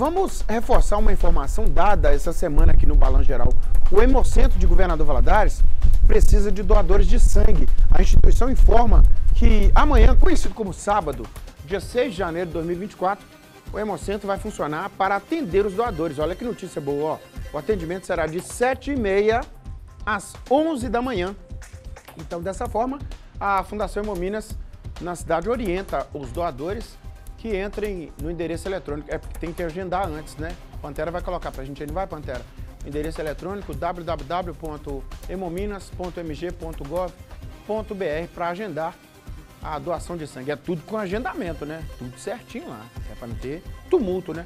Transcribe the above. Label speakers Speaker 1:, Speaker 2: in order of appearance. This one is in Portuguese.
Speaker 1: vamos reforçar uma informação dada essa semana aqui no Balanço Geral. O Hemocentro de Governador Valadares precisa de doadores de sangue. A instituição informa que amanhã, conhecido como sábado, dia 6 de janeiro de 2024, o Hemocentro vai funcionar para atender os doadores. Olha que notícia boa, ó. O atendimento será de 7h30 às 11 da manhã. Então, dessa forma, a Fundação Hemominas na cidade orienta os doadores que entrem no endereço eletrônico. É porque tem que agendar antes, né? Pantera vai colocar pra gente, ele vai, Pantera. Endereço eletrônico www.hemominas.mg.gov.br para agendar a doação de sangue. É tudo com agendamento, né? Tudo certinho lá. É para não ter tumulto, né?